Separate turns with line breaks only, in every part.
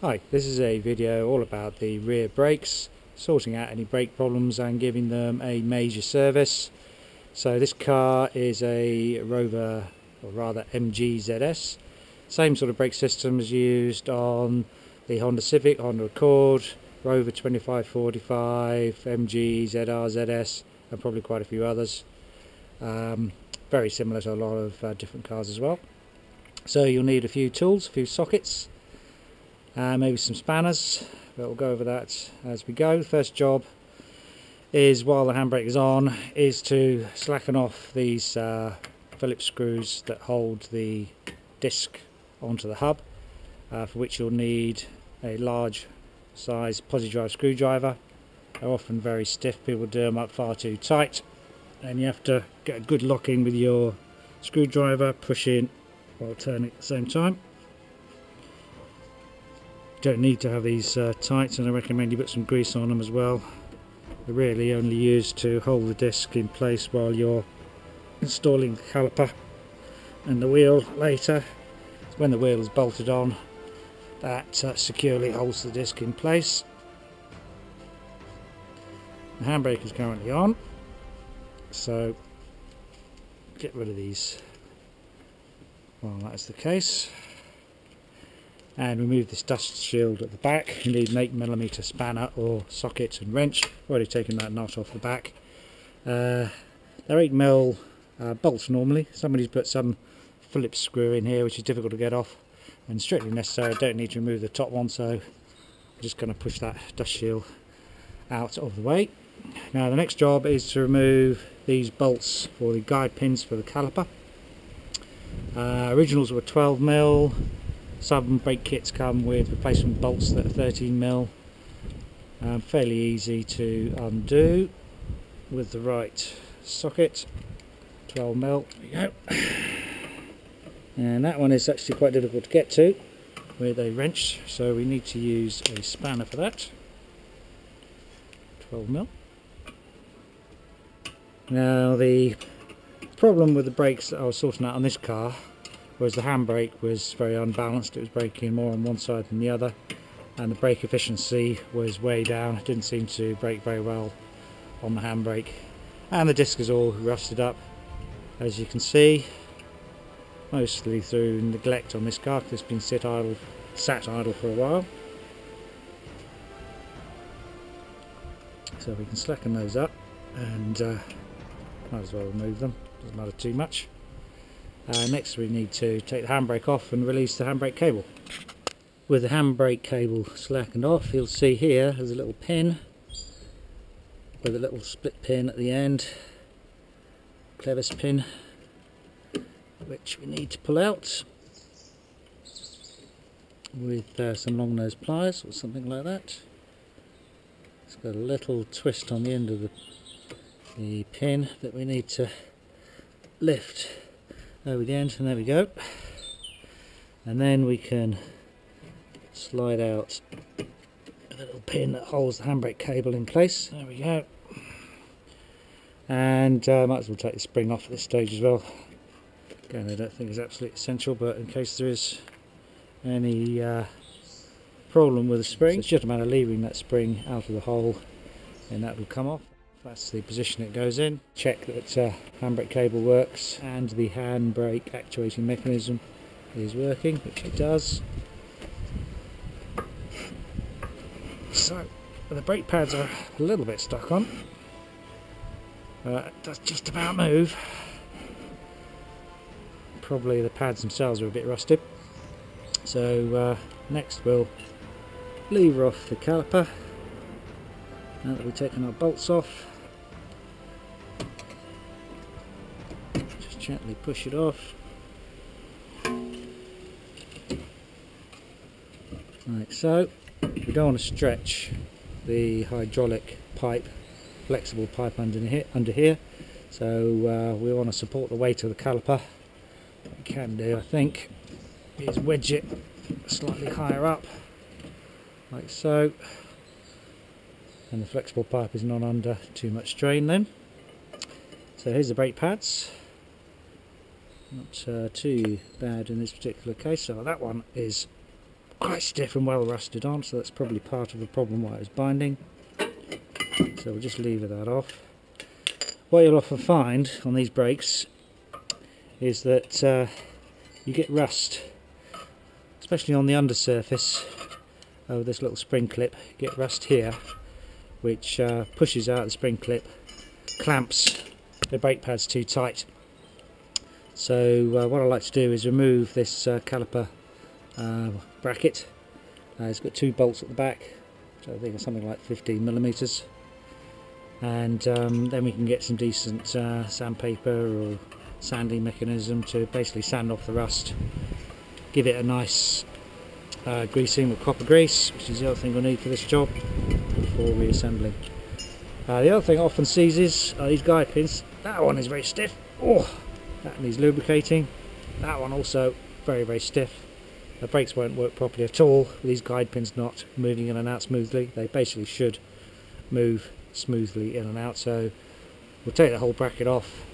Hi, this is a video all about the rear brakes, sorting out any brake problems and giving them a major service. So this car is a Rover, or rather MG ZS. Same sort of brake system is used on the Honda Civic, Honda Accord, Rover 2545, MG, ZR, ZS and probably quite a few others. Um, very similar to a lot of uh, different cars as well. So you'll need a few tools, a few sockets, uh, maybe some spanners, but we'll go over that as we go. First job is while the handbrake is on is to slacken off these uh, Phillips screws that hold the disc onto the hub uh, for which you'll need a large size Pozidriv screwdriver they're often very stiff people do them up far too tight and you have to get a good lock in with your screwdriver push in while turning at the same time don't need to have these uh, tight and I recommend you put some grease on them as well. They're really only used to hold the disc in place while you're installing the caliper. And the wheel later when the wheel is bolted on that uh, securely holds the disc in place. The handbrake is currently on so get rid of these while that's the case and remove this dust shield at the back. You need an 8mm spanner or socket and wrench. Already taken that knot off the back. Uh, they're 8mm uh, bolts normally. Somebody's put some Phillips screw in here which is difficult to get off. And strictly necessary. I don't need to remove the top one so I'm just going to push that dust shield out of the way. Now the next job is to remove these bolts for the guide pins for the caliper. Uh, originals were 12 mil some brake kits come with replacement bolts that are 13 mil. Um, fairly easy to undo with the right socket 12 mil. Go. And that one is actually quite difficult to get to with a wrench so we need to use a spanner for that. 12 mil. Now the problem with the brakes that I was sorting out on this car was the handbrake was very unbalanced it was braking more on one side than the other and the brake efficiency was way down it didn't seem to brake very well on the handbrake and the disc is all rusted up as you can see mostly through neglect on this car because it's been sit idle, sat idle for a while. So we can slacken those up and uh, might as well remove them, doesn't matter too much. Uh, next we need to take the handbrake off and release the handbrake cable. With the handbrake cable slackened off you'll see here there's a little pin with a little split pin at the end, clevis pin which we need to pull out with uh, some long nose pliers or something like that. It's got a little twist on the end of the, the pin that we need to lift over the end and there we go. And then we can slide out a little pin that holds the handbrake cable in place. There we go. And uh, might as well take the spring off at this stage as well. Again, I don't think it's absolutely essential, but in case there is any uh, problem with the spring, it's just a matter of leaving that spring out of the hole and that will come off. That's the position it goes in. Check that uh, handbrake cable works and the handbrake actuating mechanism is working, which it does. So, the brake pads are a little bit stuck on. Uh, does just about move probably the pads themselves are a bit rusted so uh, next we'll lever off the caliper now that we've taken our bolts off gently push it off. Like so. We don't want to stretch the hydraulic pipe flexible pipe under here, under here. so uh, we want to support the weight of the caliper. What we can do I think is wedge it slightly higher up like so. And the flexible pipe is not under too much strain then. So here's the brake pads not uh, too bad in this particular case so that one is quite stiff and well rusted on so that's probably part of the problem why it was binding. So we'll just lever that off. What you'll often find on these brakes is that uh, you get rust especially on the undersurface of this little spring clip you get rust here which uh, pushes out the spring clip clamps the brake pads too tight so uh, what I like to do is remove this uh, caliper uh, bracket. Uh, it's got two bolts at the back which I think are something like 15 millimeters. And um, then we can get some decent uh, sandpaper or sanding mechanism to basically sand off the rust. Give it a nice greasing with copper grease which is the other thing we'll need for this job before reassembling. Uh, the other thing often seizes are these guide pins that one is very stiff. Oh that needs lubricating. That one also very very stiff. The brakes won't work properly at all. These guide pins not moving in and out smoothly. They basically should move smoothly in and out. So we'll take the whole bracket off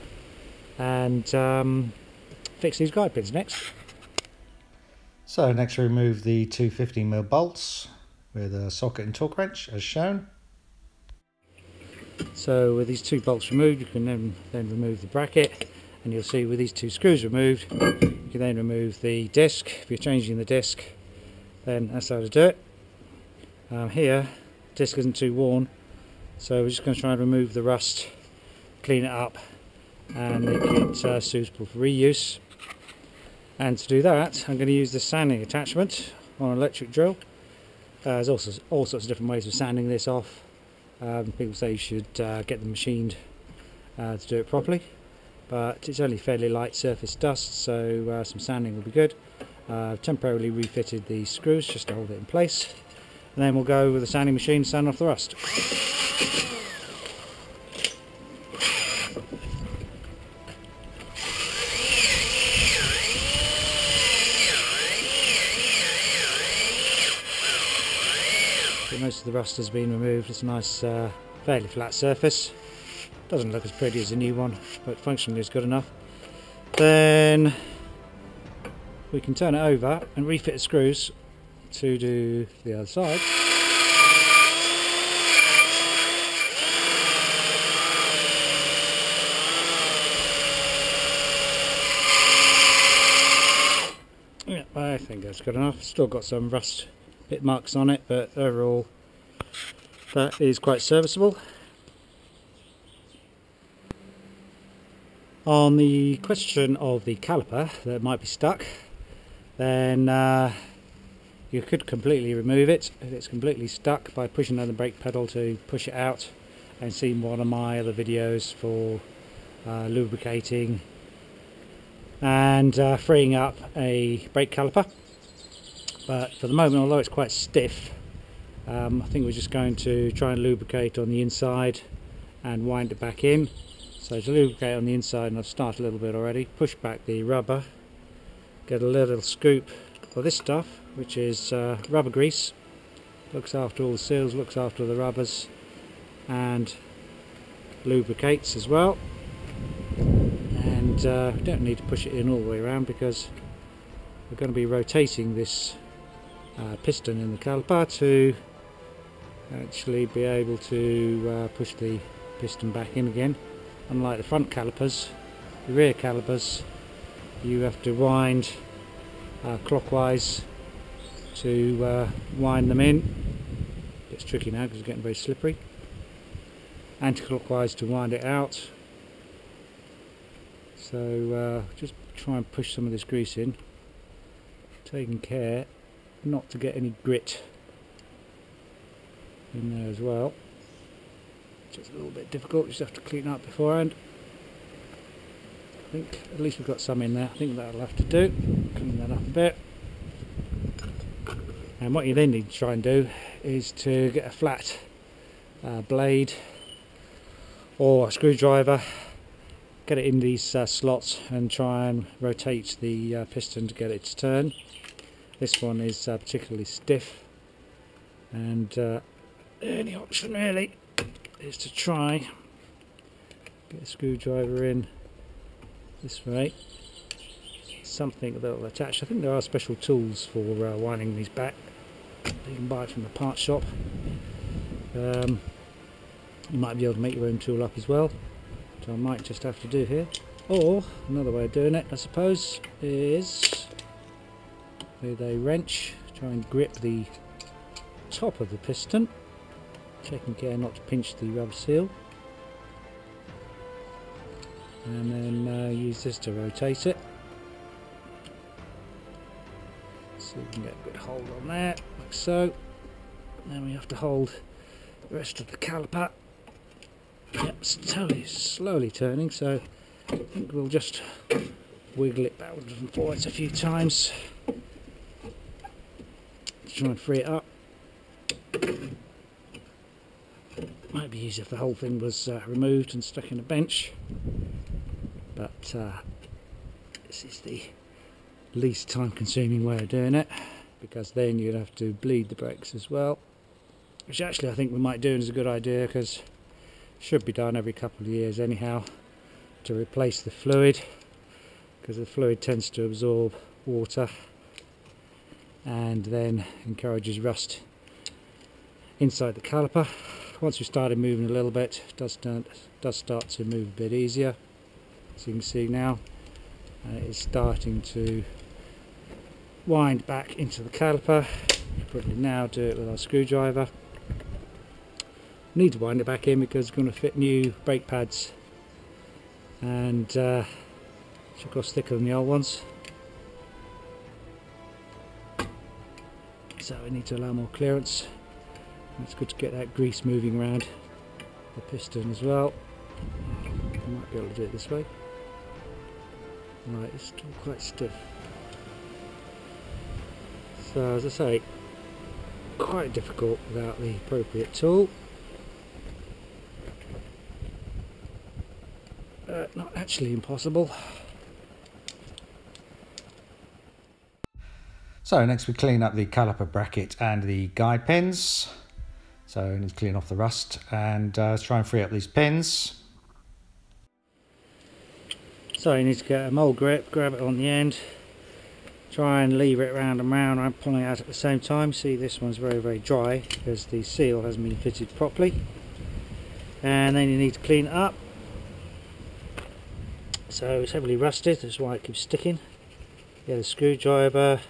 and um, fix these guide pins. Next.
So next we remove the two 15mm bolts with a socket and torque wrench as shown.
So with these two bolts removed you can then, then remove the bracket and you'll see with these two screws removed you can then remove the disc if you're changing the disc then that's how to do it um, here disc isn't too worn so we're just going to try and remove the rust, clean it up and make it uh, suitable for reuse. And to do that I'm going to use the sanding attachment on an electric drill. Uh, there's also all sorts of different ways of sanding this off. Um, people say you should uh, get them machined uh, to do it properly but it's only fairly light surface dust so uh, some sanding will be good. Uh, I've temporarily refitted the screws just to hold it in place and then we'll go with the sanding machine to sand off the rust. most of the rust has been removed. It's a nice, uh, fairly flat surface. Doesn't look as pretty as a new one, but functionally it's good enough. Then we can turn it over and refit the screws to do the other side. Yeah, I think that's good enough. Still got some rust bit marks on it, but overall that is quite serviceable. On the question of the caliper that might be stuck, then uh, you could completely remove it if it's completely stuck by pushing on the brake pedal to push it out and see one of my other videos for uh, lubricating and uh, freeing up a brake caliper. But for the moment although it's quite stiff um, I think we're just going to try and lubricate on the inside and wind it back in so to lubricate on the inside and I've started a little bit already. Push back the rubber get a little scoop of this stuff which is uh, rubber grease. Looks after all the seals looks after the rubbers and lubricates as well. And uh, don't need to push it in all the way around because we're going to be rotating this uh, piston in the caliper to actually be able to uh, push the piston back in again unlike the front calipers the rear calipers you have to wind uh, clockwise to uh, wind them in. It's tricky now because it's getting very slippery. Anti-clockwise to wind it out. So uh, just try and push some of this grease in. Taking care not to get any grit in there as well just a little bit difficult. Just have to clean up beforehand. I think at least we've got some in there. I think that'll have to do. Clean that up a bit. And what you then need to try and do is to get a flat uh, blade or a screwdriver get it in these uh, slots and try and rotate the uh, piston to get it to turn. This one is uh, particularly stiff and uh, only option really is to try get a screwdriver in this way something that will attach. I think there are special tools for uh, winding these back. You can buy it from the part shop. Um, you might be able to make your own tool up as well, which I might just have to do here. Or another way of doing it, I suppose, is with a wrench, try and grip the top of the piston, taking care not to pinch the rubber seal. And then uh, use this to rotate it. So we can get a good hold on there, like so. Then we have to hold the rest of the caliper. Yep, slowly, slowly turning, so I think we'll just wiggle it backwards and forwards a few times to try and free it up. Might be easier if the whole thing was uh, removed and stuck in a bench, but uh, this is the least time consuming way of doing it because then you'd have to bleed the brakes as well. Which actually I think we might do is a good idea because should be done every couple of years anyhow to replace the fluid because the fluid tends to absorb water and then encourages rust inside the caliper once we started moving a little bit it does, start, does start to move a bit easier. As you can see now and it is starting to wind back into the caliper. Probably now do it with our screwdriver. Need to wind it back in because it's going to fit new brake pads and uh, should cost thicker than the old ones. So we need to allow more clearance it's good to get that grease moving around the piston as well. I might be able to do it this way. Right it's still quite stiff. So as I say quite difficult without the appropriate tool. Uh, not actually impossible.
So next we clean up the caliper bracket and the guide pins. So we need to clean off the rust and uh, try and free up these pins.
So you need to get a mole grip, grab it on the end, try and lever it round and round. I'm pulling it out at the same time. See this one's very very dry because the seal hasn't been fitted properly. And then you need to clean it up. So it's heavily rusted, that's why it keeps sticking. Get a screwdriver,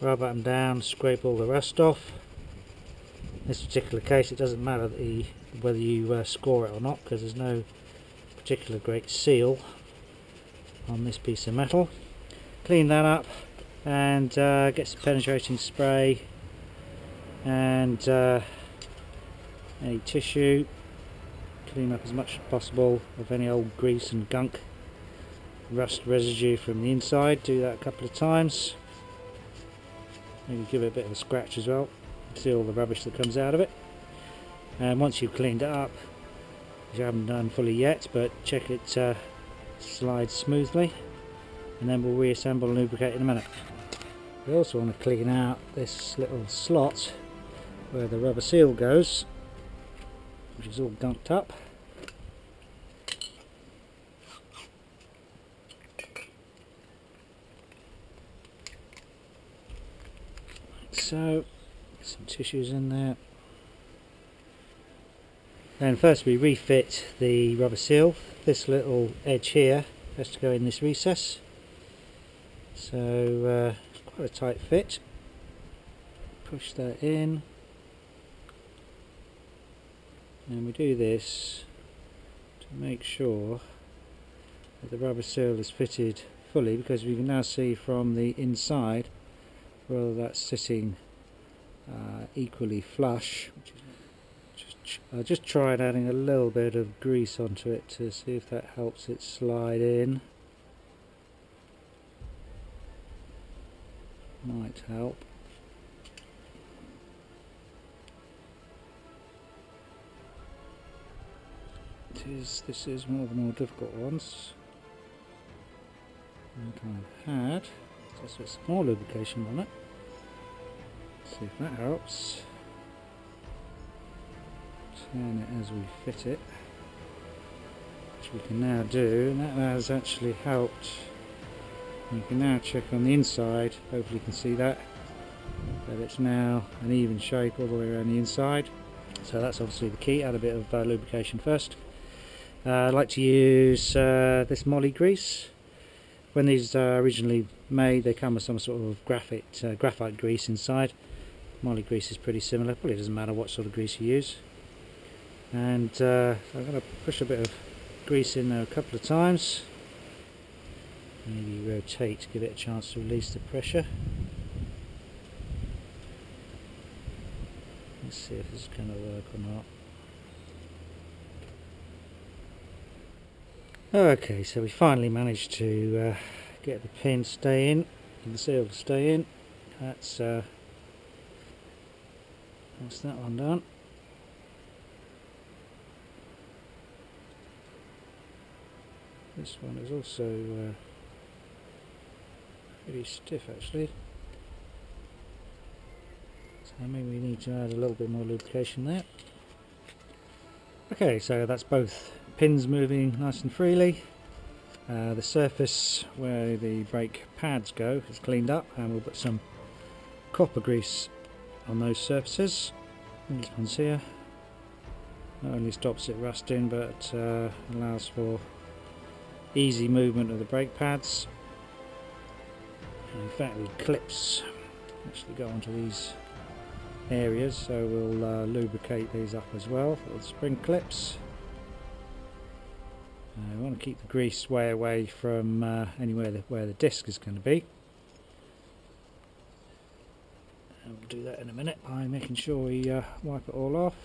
rub them down, scrape all the rust off. This particular case it doesn't matter the, whether you uh, score it or not because there's no particular great seal on this piece of metal. Clean that up and uh, get some penetrating spray and uh, any tissue. Clean up as much as possible of any old grease and gunk rust residue from the inside. Do that a couple of times maybe give it a bit of a scratch as well see all the rubbish that comes out of it. And once you've cleaned it up which I haven't done fully yet but check it uh, slides smoothly. And then we'll reassemble and lubricate in a minute. We also want to clean out this little slot where the rubber seal goes which is all gunked up. So some tissues in there. Then first we refit the rubber seal. This little edge here has to go in this recess. So uh, quite a tight fit. Push that in. And we do this to make sure that the rubber seal is fitted fully because we can now see from the inside whether that's sitting uh, equally flush. I'll just try and adding a little bit of grease onto it to see if that helps it slide in. Might help. It is, this is one of the more difficult ones that I've had. Just a small lubrication on it. See if that helps. Turn it as we fit it. Which we can now do, and that has actually helped You can now check on the inside, hopefully you can see that, that it's now an even shape all the way around the inside. So that's obviously the key, add a bit of uh, lubrication first. Uh, I like to use uh, this Moly grease. When these are originally made they come with some sort of graphite, uh, graphite grease inside. Moly grease is pretty similar, probably doesn't matter what sort of grease you use. And uh, I'm going to push a bit of grease in there a couple of times. Maybe rotate to give it a chance to release the pressure. Let's see if this is going to work or not. Okay so we finally managed to uh, get the pin stay in and the seal to stay in. That's uh, that's that one done this one is also uh, pretty stiff actually. So maybe we need to add a little bit more lubrication there. Okay so that's both pins moving nice and freely. Uh, the surface where the brake pads go is cleaned up and we'll put some copper grease on those surfaces. These ones here. Not only stops it rusting but uh, allows for easy movement of the brake pads. In fact the clips actually go onto these areas so we'll uh, lubricate these up as well with spring clips. Uh, we want to keep the grease way away from uh, anywhere the, where the disc is going to be and we'll do that in a minute by making sure we uh, wipe it all off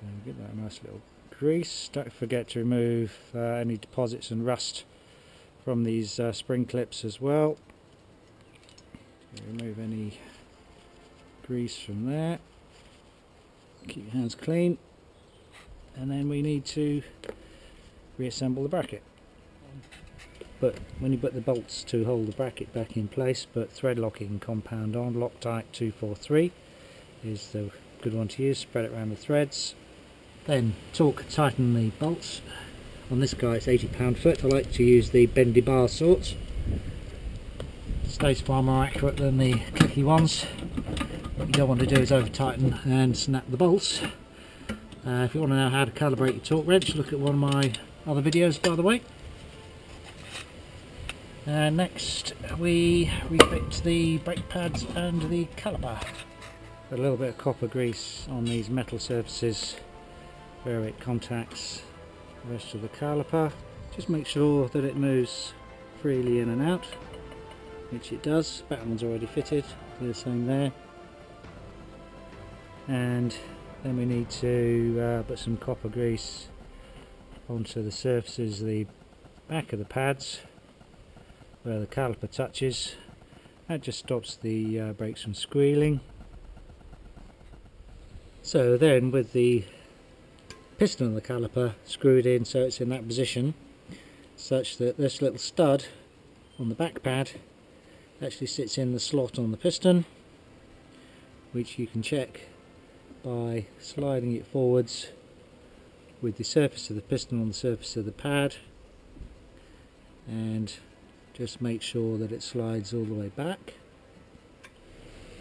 and get that nice little grease don't forget to remove uh, any deposits and rust from these uh, spring clips as well. Remove any grease from there. Keep your hands clean. And then we need to reassemble the bracket. But when you put the bolts to hold the bracket back in place, put thread locking compound on, Loctite 243 is the good one to use, spread it around the threads. Then torque tighten the bolts. On this guy it's 80 pound foot. I like to use the bendy bar sorts. Stays far more accurate than the clicky ones. What you don't want to do is over tighten and snap the bolts. Uh, if you want to know how to calibrate your torque wrench look at one of my other videos by the way uh, next we refit the brake pads and the caliper a little bit of copper grease on these metal surfaces where it contacts the rest of the caliper. Just make sure that it moves freely in and out, which it does. That one's already fitted, the same there. And then we need to uh, put some copper grease onto the surfaces, the back of the pads, where the caliper touches. That just stops the uh, brakes from squealing. So then with the piston of the caliper screwed in so it's in that position such that this little stud on the back pad actually sits in the slot on the piston which you can check by sliding it forwards with the surface of the piston on the surface of the pad and just make sure that it slides all the way back.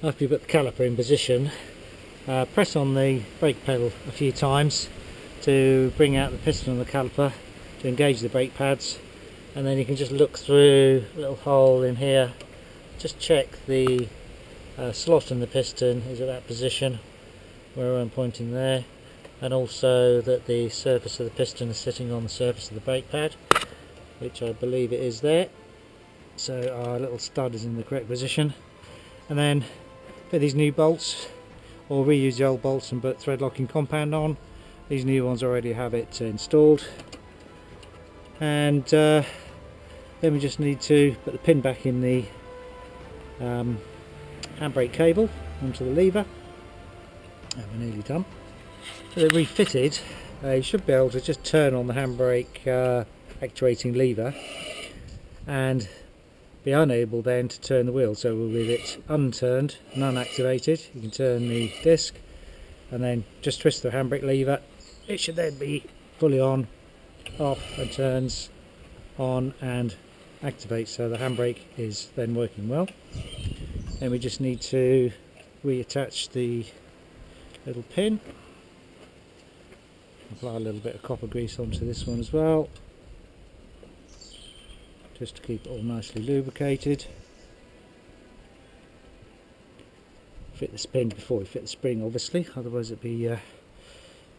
After you put the caliper in position uh, press on the brake pedal a few times to bring out the piston and the caliper to engage the brake pads and then you can just look through a little hole in here just check the uh, slot in the piston is at that position where I'm pointing there and also that the surface of the piston is sitting on the surface of the brake pad which I believe it is there so our little stud is in the correct position and then put these new bolts or reuse the old bolts and put thread locking compound on these new ones already have it installed. And uh, then we just need to put the pin back in the um, handbrake cable onto the lever. And we're nearly done. They're refitted, uh, you should be able to just turn on the handbrake uh, actuating lever and be unable then to turn the wheel. So we'll leave it unturned and unactivated, you can turn the disc and then just twist the handbrake lever. It should then be fully on off and turns on and activates. So the handbrake is then working well. Then we just need to reattach the little pin. Apply a little bit of copper grease onto this one as well just to keep it all nicely lubricated. Fit the spin before we fit the spring obviously. Otherwise it'd be uh,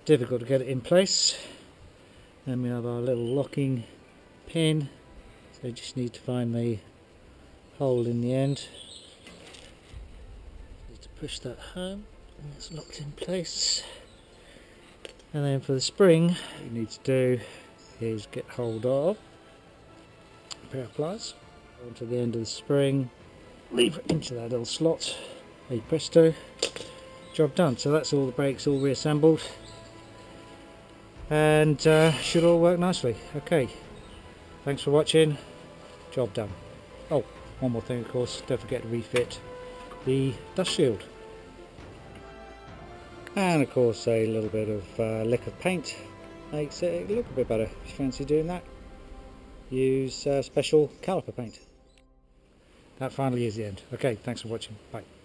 difficult to get it in place. Then we have our little locking pin. So just need to find the hole in the end. Need to push that home. And it's locked in place. And then for the spring what you need to do is get hold of pair of pliers. Onto the end of the spring. Lever it into that little slot. Hey presto. Job done. So that's all the brakes all reassembled. And uh, should all work nicely. Okay. Thanks for watching. Job done. Oh one more thing of course. Don't forget to refit the dust shield. And of course a little bit of uh, liquid paint makes it look a bit better. If you fancy doing that use uh, special caliper paint. That finally is the end. Okay thanks for watching. Bye